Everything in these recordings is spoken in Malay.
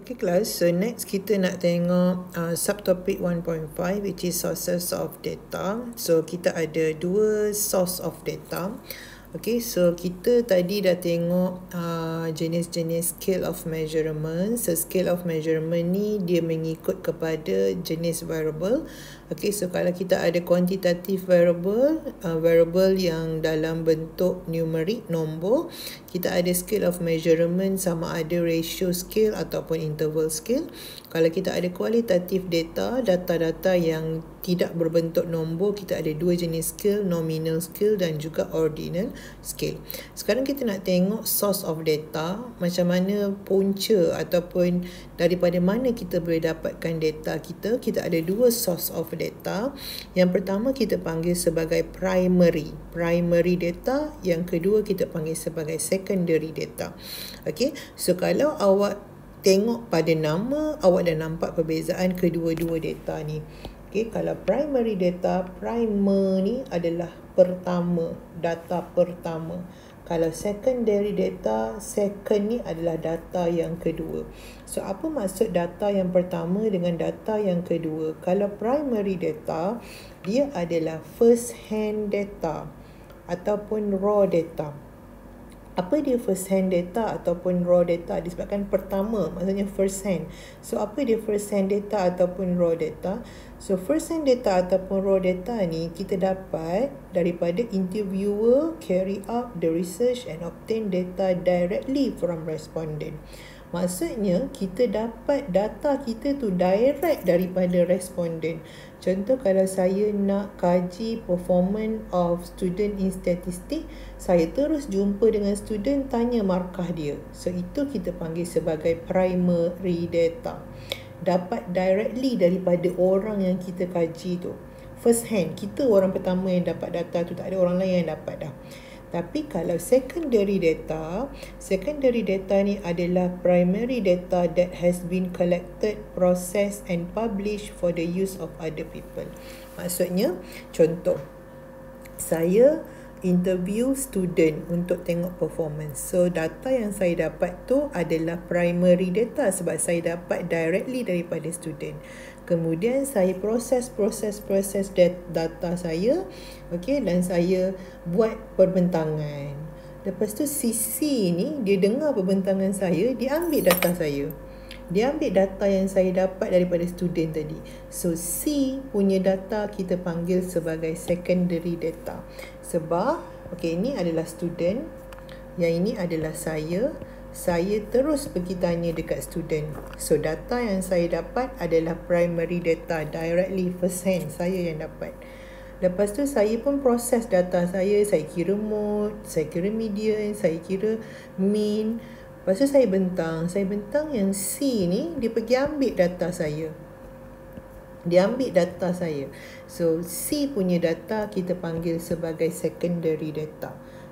Okay class, so next kita nak tengok uh, subtopic 1.5 which is sources of data. So kita ada dua source of data. Okay, so kita tadi dah tengok uh, jenis-jenis scale of measurement. So scale of measurement ni dia mengikut kepada jenis variable. Okay, so kalau kita ada quantitative variable, uh, variable yang dalam bentuk numeric, nombor, kita ada scale of measurement sama ada ratio scale ataupun interval scale. Kalau kita ada qualitative data, data-data yang tidak berbentuk nombor, kita ada dua jenis scale, nominal scale dan juga ordinal scale. Sekarang kita nak tengok source of data, macam mana punca ataupun daripada mana kita boleh dapatkan data kita. Kita ada dua source of data. Yang pertama kita panggil sebagai primary, primary data. Yang kedua kita panggil sebagai secondary data. Okay, so kalau awak tengok pada nama, awak dah nampak perbezaan kedua-dua data ni. Okay, kalau primary data, primer ni adalah pertama, data pertama. Kalau secondary data, second ni adalah data yang kedua. So, apa maksud data yang pertama dengan data yang kedua? Kalau primary data, dia adalah first hand data ataupun raw data apa dia first hand data ataupun raw data disebabkan pertama maksudnya first hand. So apa dia first hand data ataupun raw data? So first hand data ataupun raw data ni kita dapat daripada interviewer carry out the research and obtain data directly from respondent Maksudnya kita dapat data kita tu direct daripada responden. Contoh kalau saya nak kaji performance of student in statistik, saya terus jumpa dengan student tanya markah dia. So itu kita panggil sebagai primary data. Dapat directly daripada orang yang kita kaji tu. First hand, kita orang pertama yang dapat data tu, tak ada orang lain yang dapat dah. Tapi kalau secondary data, secondary data ni adalah primary data that has been collected, processed and published for the use of other people. Maksudnya, contoh, saya interview student untuk tengok performance. So data yang saya dapat tu adalah primary data sebab saya dapat directly daripada student. Kemudian saya proses proses proses data saya okey dan saya buat perbentangan. Lepas tu CC ni dia dengar perbentangan saya, dia ambil data saya. Dia ambil data yang saya dapat daripada student tadi. So C punya data kita panggil sebagai secondary data. Sebab okey ini adalah student, yang ini adalah saya saya terus pergi tanya dekat student. So data yang saya dapat adalah primary data directly first hand saya yang dapat. Lepas tu saya pun proses data saya, saya kira mode, saya kira median, saya kira mean. Lepas tu saya bentang, saya bentang yang C ni dia pergi ambil data saya. Dia ambil data saya. So C punya data kita panggil sebagai secondary data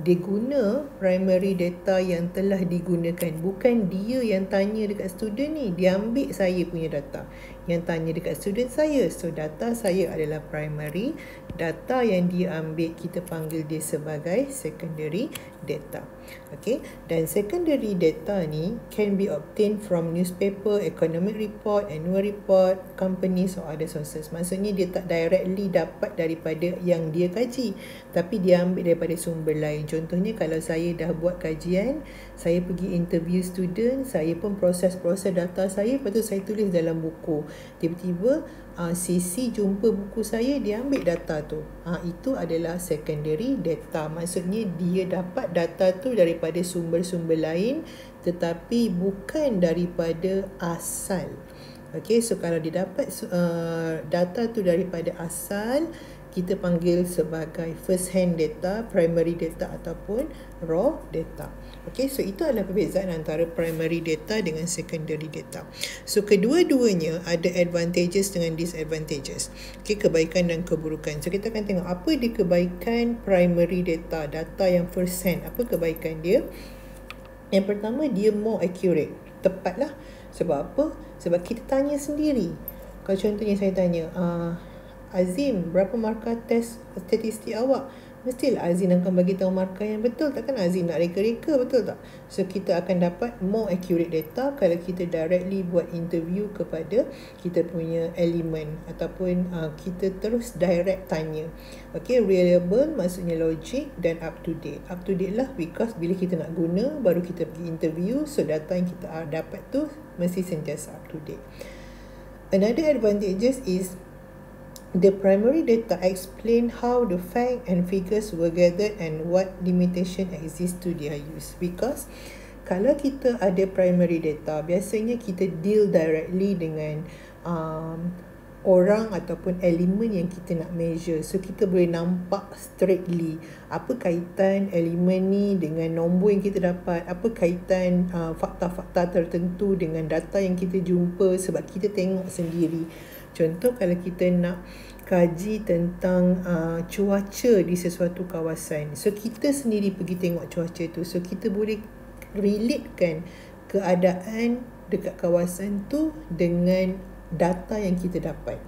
dia guna primary data yang telah digunakan. Bukan dia yang tanya dekat student ni. Dia ambil saya punya data. Yang tanya dekat student saya. So data saya adalah primary. Data yang dia ambil kita panggil dia sebagai secondary data. Okay dan secondary data ni can be obtained from newspaper economic report annual report companies or other sources. Maksudnya dia tak directly dapat daripada yang dia kaji. Tapi dia ambil daripada sumber lain contohnya kalau saya dah buat kajian saya pergi interview student saya pun proses-proses data saya lepas tu saya tulis dalam buku. Tiba-tiba uh, CC jumpa buku saya dia ambil data tu. Uh, itu adalah secondary data. Maksudnya dia dapat data tu daripada sumber-sumber lain tetapi bukan daripada asal. Okay, so kalau dia dapat uh, data tu daripada asal, kita panggil sebagai first hand data, primary data ataupun raw data. Okay, so itu adalah perbezaan antara primary data dengan secondary data. So kedua-duanya ada advantages dengan disadvantages. Okay, kebaikan dan keburukan. So kita akan tengok apa dia kebaikan primary data, data yang first hand. Apa kebaikan dia? Yang pertama, dia more accurate. Tepatlah. Sebab apa? Sebab kita tanya sendiri. Kalau contohnya saya tanya, uh, Azim, berapa markah test statistik awak? Mestilah Azin akan bagi tahu markah yang betul. Takkan Azin nak reka-reka betul tak? So kita akan dapat more accurate data kalau kita directly buat interview kepada kita punya elemen ataupun uh, kita terus direct tanya. Okay, reliable maksudnya logik dan up to date. Up to date lah because bila kita nak guna baru kita pergi interview so data yang kita dapat tu mesti sentiasa up to date. Another advantages is The primary data explain how the fact and figures were gathered and what limitation exist to their use. Because kalau kita ada primary data, biasanya kita deal directly dengan um, orang ataupun elemen yang kita nak measure. So kita boleh nampak straightly apa kaitan elemen ni dengan nombor yang kita dapat, apa kaitan uh, fakta-fakta tertentu dengan data yang kita jumpa sebab kita tengok sendiri. Contoh kalau kita nak kaji tentang uh, cuaca di sesuatu kawasan. So kita sendiri pergi tengok cuaca tu. So kita boleh relatekan keadaan dekat kawasan tu dengan data yang kita dapat.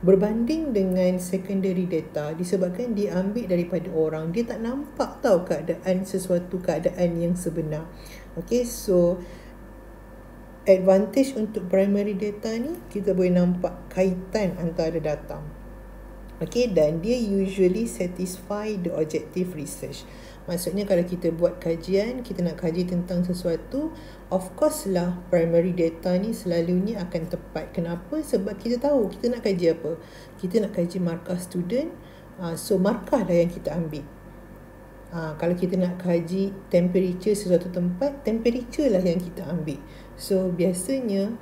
Berbanding dengan secondary data disebabkan dia ambil daripada orang, dia tak nampak tahu keadaan sesuatu keadaan yang sebenar. Okay, so advantage untuk primary data ni kita boleh nampak kaitan antara data. Okay, dan dia usually satisfy the objective research. Maksudnya kalau kita buat kajian, kita nak kaji tentang sesuatu, of course lah primary data ni selalunya akan tepat. Kenapa? Sebab kita tahu kita nak kaji apa. Kita nak kaji markah student, uh, so markah lah yang kita ambil. Uh, kalau kita nak kaji temperature sesuatu tempat, temperature lah yang kita ambil. So biasanya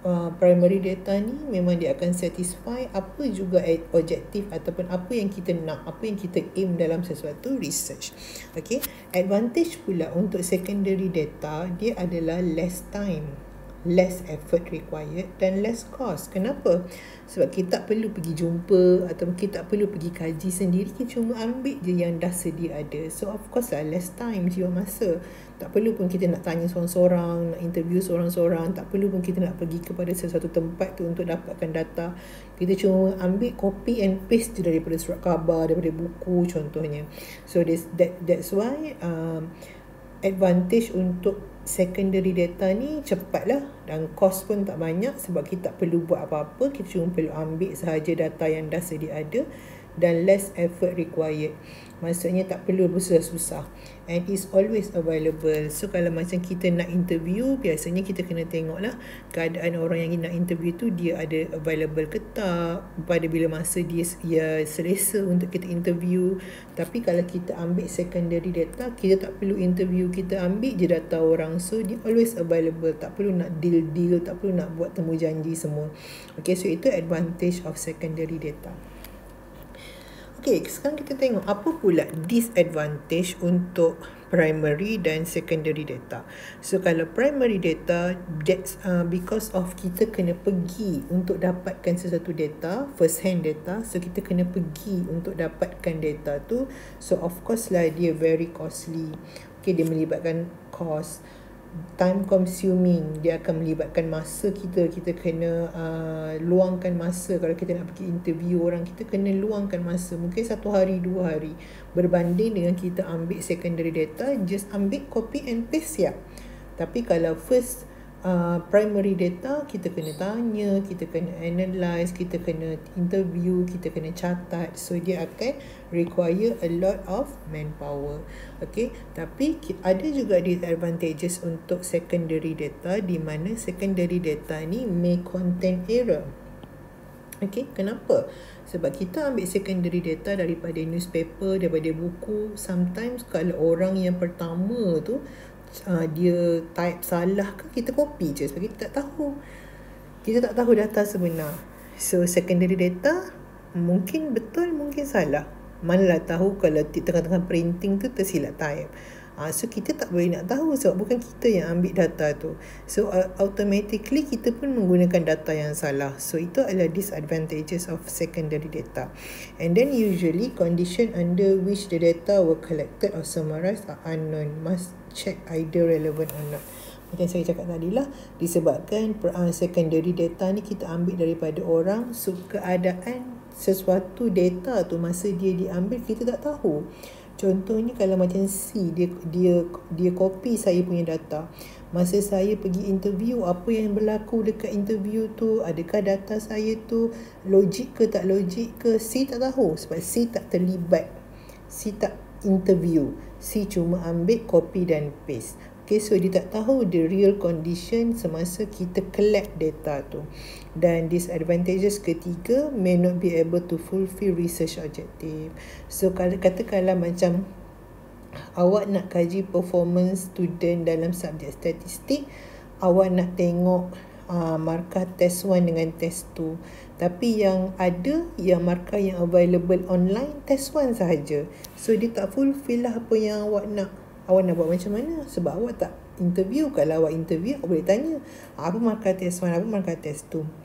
uh, primary data ni memang dia akan satisfy apa juga objektif ataupun apa yang kita nak, apa yang kita aim dalam sesuatu research. Okay, advantage pula untuk secondary data dia adalah less time less effort required dan less cost. Kenapa? Sebab kita tak perlu pergi jumpa atau kita tak perlu pergi kaji sendiri. Kita cuma ambil je yang dah sedia ada. So of course lah less time jiwa masa. Tak perlu pun kita nak tanya seorang-seorang, nak interview seorang-seorang. Tak perlu pun kita nak pergi kepada sesuatu tempat tu untuk dapatkan data. Kita cuma ambil copy and paste je daripada surat khabar, daripada buku contohnya. So that, that's why um, advantage untuk secondary data ni cepat lah dan cost pun tak banyak sebab kita tak perlu buat apa-apa. Kita cuma perlu ambil sahaja data yang dah sedia ada dan less effort required. Maksudnya tak perlu bersusah-susah. And is always available. So kalau macam kita nak interview biasanya kita kena tengok lah keadaan orang yang nak interview tu dia ada available ke tak? Pada bila masa dia ya, selesa untuk kita interview. Tapi kalau kita ambil secondary data kita tak perlu interview. Kita ambil je data orang. So dia always available. Tak perlu nak deal-deal tak perlu nak buat temu janji semua. Okay so itu advantage of secondary data Okay, sekarang kita tengok apa pula disadvantage untuk primary dan secondary data. So kalau primary data, that's uh, because of kita kena pergi untuk dapatkan sesuatu data, first hand data. So kita kena pergi untuk dapatkan data tu. So of course lah dia very costly. Okay, dia melibatkan cost time consuming dia akan melibatkan masa kita. Kita kena uh, luangkan masa. Kalau kita nak pergi interview orang kita kena luangkan masa. Mungkin satu hari dua hari. Berbanding dengan kita ambil secondary data just ambil copy and paste ya. Tapi kalau first uh, primary data kita kena tanya, kita kena analyze, kita kena interview, kita kena catat. So dia akan require a lot of manpower. Okay, tapi ada juga disadvantages untuk secondary data di mana secondary data ni may contain error. Okay, kenapa? Sebab kita ambil secondary data daripada newspaper, daripada buku. Sometimes kalau orang yang pertama tu uh, dia type salah ke kita copy je. Sebab kita tak tahu. Kita tak tahu data sebenar. So secondary data mungkin betul mungkin salah. Manalah tahu kalau di tengah-tengah printing tu tersilap type. Uh, so kita tak boleh nak tahu sebab bukan kita yang ambil data tu. So uh, automatically kita pun menggunakan data yang salah. So itu adalah disadvantages of secondary data. And then usually condition under which the data were collected or summarized are unknown. Must check either relevant or not. Macam saya cakap tadi lah, disebabkan uh, secondary data ni kita ambil daripada orang, so keadaan sesuatu data tu masa dia diambil kita tak tahu. Contohnya kalau macam C dia dia dia copy saya punya data. Masa saya pergi interview apa yang berlaku dekat interview tu? Adakah data saya tu logik ke tak logik ke? C tak tahu sebab C tak terlibat. C tak interview C cuma ambil copy dan paste Okay, so dia tak tahu the real condition semasa kita collect data tu. Dan disadvantages ketiga may not be able to fulfill research objective. So kalau katakanlah macam awak nak kaji performance student dalam subjek statistik, awak nak tengok uh, markah test 1 dengan test 2. Tapi yang ada yang markah yang available online test 1 sahaja. So dia tak fulfill lah apa yang awak nak. Awak nak buat macam mana? Sebab awak tak interview. Kalau awak interview awak boleh tanya apa markah test 1 apa markah test 2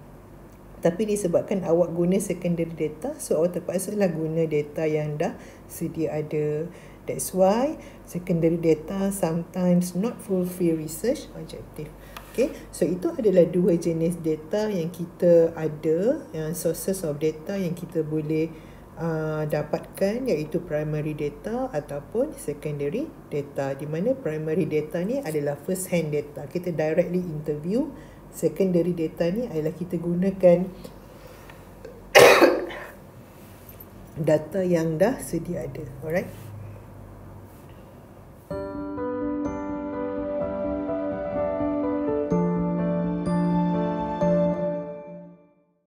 tapi disebabkan awak guna secondary data so awak terpaksa lah guna data yang dah sedia ada. That's why secondary data sometimes not fulfill research objective Okay, so itu adalah dua jenis data yang kita ada, yang sources of data yang kita boleh uh, dapatkan iaitu primary data ataupun secondary data. Di mana primary data ni adalah first hand data. Kita directly interview secondary data ni adalah kita gunakan data yang dah sedia ada. Alright